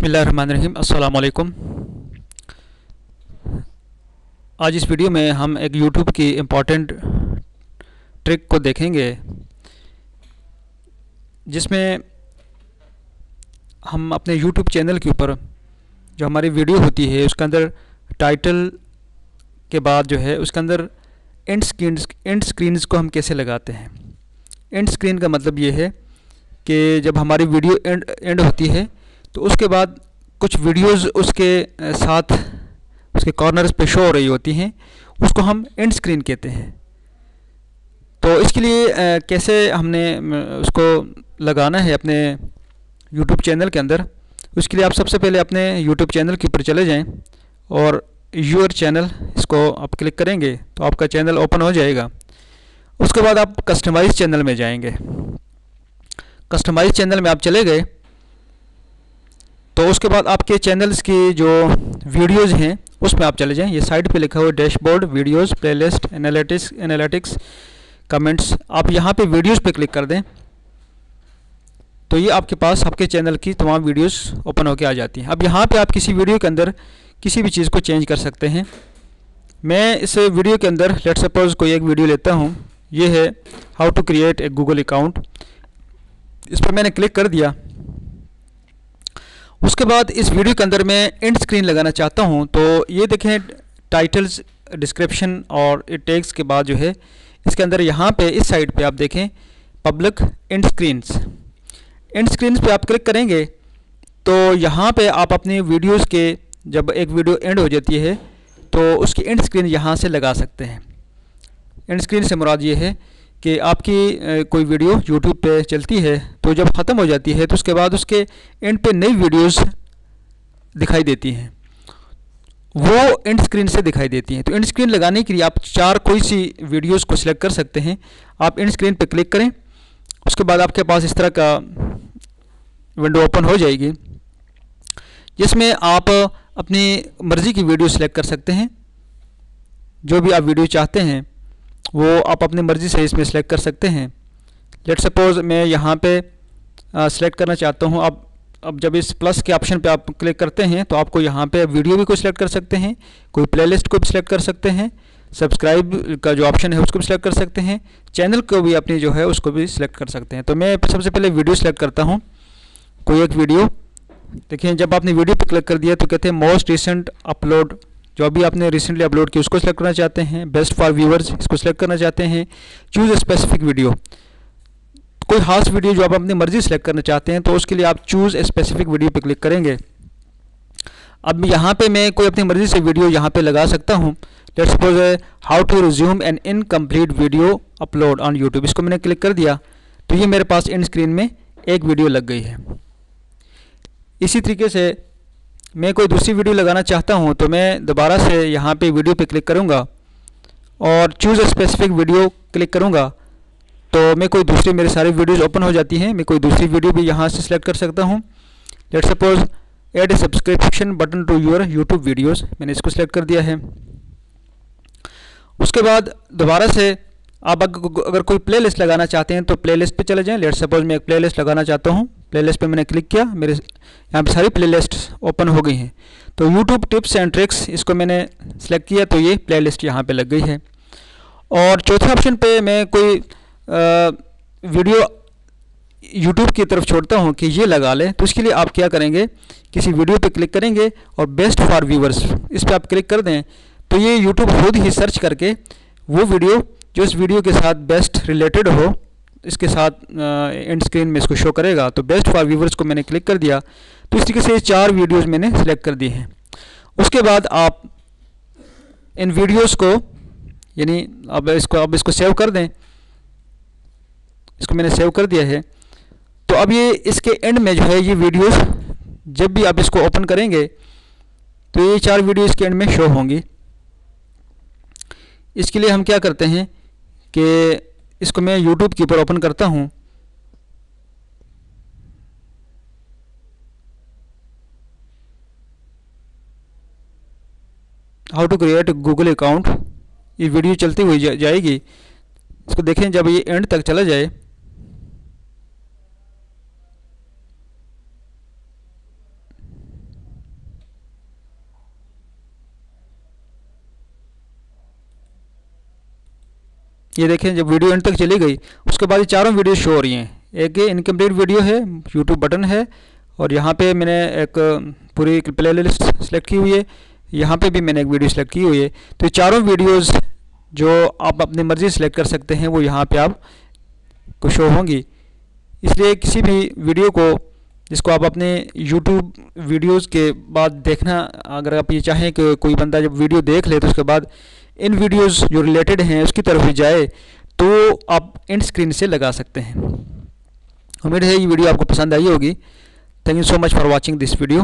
अस्सलाम वालेकुम आज इस वीडियो में हम एक यूट्यूब की इंपॉर्टेंट ट्रिक को देखेंगे, जिसमें हम अपने यूट्यूब चैनल के ऊपर जो हमारी वीडियो होती है, उसके अंदर टाइटल के बाद जो है, उसके अंदर एंड स्क्रीन एंड स्क्रीन्स को हम कैसे लगाते हैं। एंड स्क्रीन का मतलब ये है कि जब हमारी वीडियो एंड एंड होती है तो उसके बाद कुछ वीडियोस उसके साथ, उसके कॉर्नर्स पे शो हो रही होती हैं, उसको हम एंड स्क्रीन कहते हैं। तो इसके लिए कैसे हमने उसको लगाना है अपने यूट्यूब चैनल के अंदर, उसके लिए आप सबसे पहले अपने यूट्यूब चैनल के ऊपर चले जाएँ और यूर चैनल इसको आप क्लिक करेंगे तो आपका चैनल ओपन हो जाएगा। उसके बाद आप कस्टमाइज चैनल में जाएँगे। कस्टमाइज चैनल में आप चले गए तो उसके बाद आपके चैनल्स की जो वीडियोज़ हैं उसमें आप चले जाएँ। ये साइड पे लिखा हुआ dashboard videos playlist analytics analytics comments आप यहाँ पे वीडियोज़ पे क्लिक कर दें तो ये आपके पास, आपके चैनल की तमाम वीडियोस ओपन होकर आ जाती हैं। अब यहाँ पे आप किसी वीडियो के अंदर किसी भी चीज़ को चेंज कर सकते हैं। मैं इस वीडियो के अंदर लेट सपोज़ कोई एक वीडियो लेता हूँ। ये है how to create a Google account इस पर मैंने क्लिक कर दिया। उसके बाद इस वीडियो के अंदर मैं एंड स्क्रीन लगाना चाहता हूँ तो ये देखें टाइटल्स डिस्क्रिप्शन और टेक्स के बाद जो है, इसके अंदर यहाँ पे, इस साइड पे आप देखें public end screens end screens पे आप क्लिक करेंगे तो यहाँ पे आप अपनी वीडियोस के जब एक वीडियो एंड हो जाती है तो उसकी एंड स्क्रीन यहाँ से लगा सकते हैं। एंड स्क्रीन से मुराद ये है कि आपकी कोई वीडियो यूट्यूब पे चलती है तो जब ख़त्म हो जाती है तो उसके बाद उसके एंड पे नई वीडियोस दिखाई देती हैं। वो एंड स्क्रीन से दिखाई देती हैं। तो एंड स्क्रीन लगाने के लिए आप चार कोई सी वीडियोस को सिलेक्ट कर सकते हैं। आप एंड स्क्रीन पे क्लिक करें, उसके बाद आपके पास इस तरह का विंडो ओपन हो जाएगी, जिसमें आप अपनी मर्ज़ी की वीडियो सेलेक्ट कर सकते हैं। जो भी आप वीडियो चाहते हैं वो आप अपनी मर्ज़ी से इसमें सेलेक्ट कर सकते हैं। लेट सपोज़ मैं यहाँ पे सेलेक्ट करना चाहता हूँ। अब अब जब इस प्लस के ऑप्शन पे आप क्लिक करते हैं तो आपको यहाँ पे वीडियो भी कोई सिलेक्ट कर सकते हैं, कोई प्लेलिस्ट को भी सिलेक्ट कर सकते हैं सब्सक्राइब का जो ऑप्शन है उसको भी सिलेक्ट कर सकते हैं चैनल को भी अपनी जो है उसको भी सिलेक्ट कर सकते हैं। तो मैं सबसे पहले वीडियो सेलेक्ट करता हूँ, कोई एक वीडियो देखिए, जब आपने वीडियो पर क्लिक कर दिया तो कहते हैं मोस्ट रिसेंट अपलोड जो अभी आपने रिसेंटली अपलोड किया उसको सेलेक्ट करना चाहते हैं बेस्ट फॉर व्यूवर्स इसको सेलेक्ट करना चाहते हैं चूज़ स्पेसिफिक वीडियो कोई खास वीडियो जो आप अपनी मर्ज़ी सेलेक्ट करना चाहते हैं तो उसके लिए आप चूज़ ए स्पेसिफिक वीडियो पर क्लिक करेंगे। अब यहाँ पे मैं कोई अपनी मर्ज़ी से वीडियो यहाँ पे लगा सकता हूँ। Let suppose how to resume an incomplete video upload on YouTube इसको मैंने क्लिक कर दिया तो ये मेरे पास इन स्क्रीन में एक वीडियो लग गई है। इसी तरीके से मैं कोई दूसरी वीडियो लगाना चाहता हूँ तो मैं दोबारा से यहाँ पे वीडियो पे क्लिक करूँगा और choose a specific video click करूँगा। तो मैं कोई दूसरी, मेरे सारी वीडियोज़ ओपन हो जाती हैं, मैं कोई दूसरी वीडियो भी यहाँ से सिलेक्ट कर सकता हूँ। Let suppose add a subscription button to your YouTube videos मैंने इसको सिलेक्ट कर दिया है। उसके बाद दोबारा से आप अगर कोई प्लेलिस्ट लगाना चाहते हैं तो प्लेलिस्ट पे चले जाएँ। लेट सपोज़ मैं एक प्लेलिस्ट लगाना चाहता हूँ। प्लेलिस्ट पे मैंने क्लिक किया मेरे यहाँ पे सारी प्लेलिस्ट ओपन हो गई हैं। तो यूट्यूब टिप्स एंड ट्रिक्स इसको मैंने सेलेक्ट किया तो ये प्लेलिस्ट यहाँ पे लग गई है। और चौथे ऑप्शन पे मैं कोई आ, वीडियो यूट्यूब की तरफ़ छोड़ता हूँ कि ये लगा लें तो इसके लिए आप क्या करेंगे किसी वीडियो पे क्लिक करेंगे और बेस्ट फॉर व्यूवर्स इस पर आप क्लिक कर दें तो ये यूट्यूब खुद ही सर्च करके वो वीडियो जो इस वीडियो के साथ बेस्ट रिलेटेड हो इसके साथ एंड स्क्रीन में इसको शो करेगा। तो बेस्ट फॉर व्यूवर्स को मैंने क्लिक कर दिया। तो इस तरीके से चार वीडियोस मैंने सेलेक्ट कर दिए हैं। उसके बाद आप इन वीडियोस को, यानी अब इसको अब इसको सेव कर दें। इसको मैंने सेव कर दिया है। तो अब ये, इसके एंड में जो है ये वीडियोस जब भी आप इसको ओपन करेंगे तो ये चार वीडियो इसके एंड में शो होंगी। इसके लिए हम क्या करते हैं कि इसको मैं यूट्यूब के ऊपर ओपन करता हूँ। How to create Google account ये वीडियो चलती हुई जा, जाएगी। इसको देखें जब ये एंड तक चला जाए ये देखें, जब वीडियो एंड तक चली गई, उसके बाद ये चारों वीडियो शो हो रही हैं। एक ये इनकम्प्लीट वीडियो है यूट्यूब बटन है, और यहाँ पे मैंने एक पूरी प्ले लिस्ट सेलेक्ट की हुई है। यहाँ पे भी मैंने एक वीडियो सेलेक्ट की हुई है। तो ये चारों वीडियोस जो आप अपनी मर्ज़ी सेलेक्ट कर सकते हैं, वो यहाँ पे आप, को शो होंगी। इसलिए किसी भी वीडियो को, जिसको आप अपने यूट्यूब वीडियोस के बाद देखना, अगर आप ये चाहें कि कोई बंदा जब वीडियो देख ले तो उसके बाद इन वीडियोस जो रिलेटेड हैं, उसकी तरफ़ भी जाए तो आप इंड स्क्रीन से लगा सकते हैं। उम्मीद है ये वीडियो आपको पसंद आई होगी। Thank you so much for watching this video